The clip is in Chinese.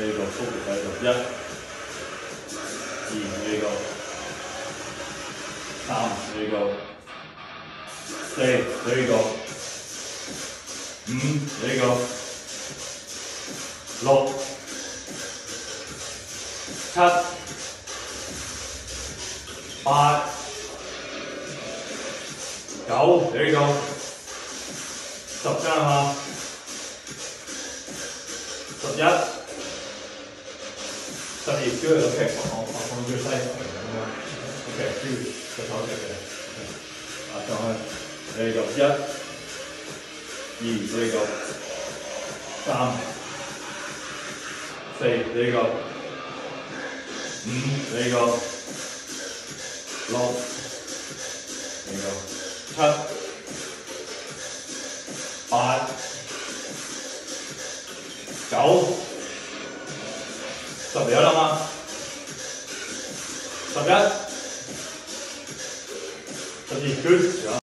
这个腹部收一收一二收一三收一收四收五六七八九收一十下哈十一十二，good，OK，我我我最細咁樣，OK，good，個手食嘅，啊上去，呢個一、二，呢個三、四，呢個五，呢個六，呢個七、八、九。十一啦嘛，十一，十二，good。